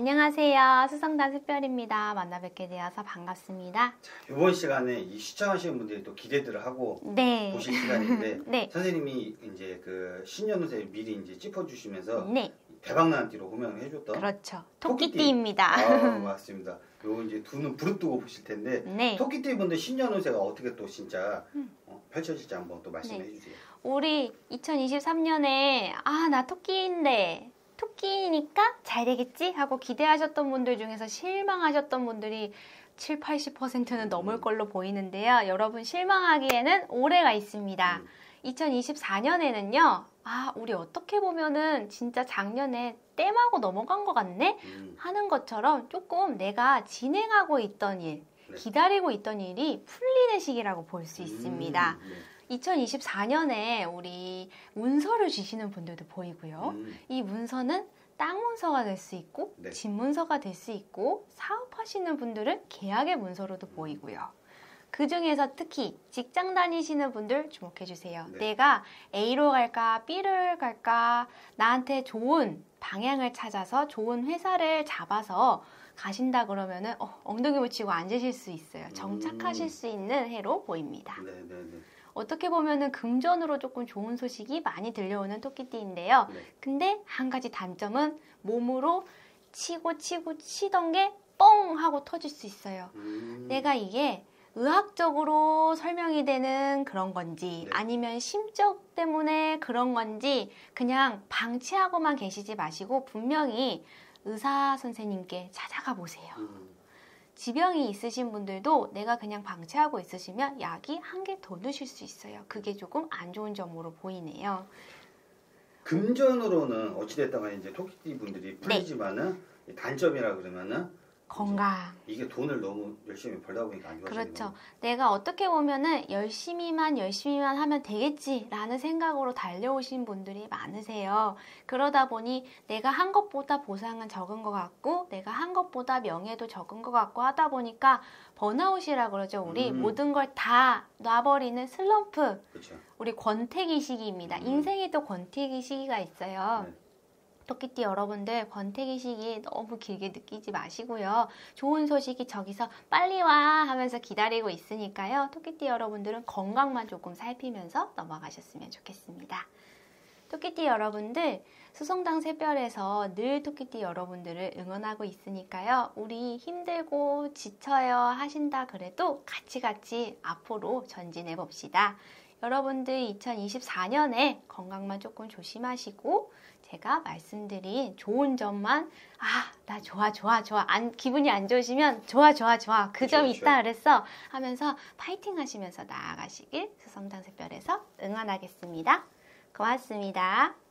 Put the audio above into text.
안녕하세요. 수성단 습별입니다. 만나 뵙게 되어서 반갑습니다. 이번 시간에 이 시청하시는 분들이 또 기대들을 하고 네. 보실 시간인데 네. 선생님이 이제 그 신년운세 미리 이제 짚어주시면서 네. 대박나는 띠로 호명을 해줬던 그렇죠. 토끼띠. 토끼띠입니다. 아, 맞습니다. 요 이제 두 눈 부릅뜨고 보실 텐데 네. 토끼띠 분들 신년운세가 어떻게 또 진짜 어, 펼쳐질지 한번 또 말씀해 네. 주세요. 우리 2023년에 아, 나 토끼인데 토끼니까 잘 되겠지 하고 기대하셨던 분들 중에서 실망하셨던 분들이 7, 80%는 넘을 음. 걸로 보이는데요. 여러분 실망하기에는 올해가 있습니다. 음. 2024년에는요. 아, 우리 어떻게 보면은 진짜 작년에 땜하고 넘어간 것 같네? 음, 하는 것처럼 조금 내가 진행하고 있던 일, 네. 기다리고 있던 일이 풀리는 시기라고 볼 수 있습니다. 음, 2024년에 우리 문서를 주시는 분들도 보이고요. 네. 음, 이 문서는 땅 문서가 될 수 있고, 네. 집 문서가 될 수 있고, 사업하시는 분들은 계약의 문서로도 보이고요. 그 중에서 특히 직장 다니시는 분들 주목해 주세요. 네. 내가 A로 갈까, B를 갈까, 나한테 좋은 방향을 찾아서 좋은 회사를 잡아서 가신다 그러면은 어, 엉덩이 붙이고 앉으실 수 있어요. 정착하실 음. 수 있는 해로 보입니다. 네, 네, 네. 어떻게 보면은 금전으로 조금 좋은 소식이 많이 들려오는 토끼띠인데요. 네. 근데 한 가지 단점은 몸으로 치고 치고 치던 게 뻥 하고 터질 수 있어요. 음, 내가 이게 의학적으로 설명이 되는 그런 건지 네. 아니면 심적 때문에 그런 건지 그냥 방치하고만 계시지 마시고 분명히 의사 선생님께 찾아가 보세요. 음, 지병이 있으신 분들도 내가 그냥 방치하고 있으시면 약이 한 개더 드실 수 있어요. 그게 조금 안 좋은 점으로 보이네요. 금전으로는 어찌됐든 간에 이제 토끼띠 네. 분들이 풀리지만은 이 단점이라 그러면은 건강. 이게 돈을 너무 열심히 벌다 보니까 안 좋아지는 그렇죠. 내가 어떻게 보면은 열심히만 열심히만 하면 되겠지라는 생각으로 달려오신 분들이 많으세요. 그러다 보니 내가 한 것보다 보상은 적은 것 같고 내가 한 것보다 명예도 적은 것 같고 하다 보니까 번아웃이라 그러죠. 우리 음. 모든 걸 다 놔버리는 슬럼프. 그렇죠. 우리 권태기 시기입니다. 음. 인생이 또 권태기 시기가 있어요. 네. 토끼띠 여러분들 권태기 시기 너무 길게 느끼지 마시고요. 좋은 소식이 저기서 빨리 와 하면서 기다리고 있으니까요. 토끼띠 여러분들은 건강만 조금 살피면서 넘어가셨으면 좋겠습니다. 토끼띠 여러분들 수성당 새별에서 늘 토끼띠 여러분들을 응원하고 있으니까요. 우리 힘들고 지쳐요 하신다 그래도 같이 같이 앞으로 전진해 봅시다. 여러분들 2024년에 건강만 조금 조심하시고 제가 말씀드린 좋은 점만 아 나 좋아 좋아 좋아 안 기분이 안 좋으시면 좋아 좋아 좋아 그 점 있다 그랬어 하면서 파이팅 하시면서 나아가시길 수성당 새별에서 응원하겠습니다. 고맙습니다.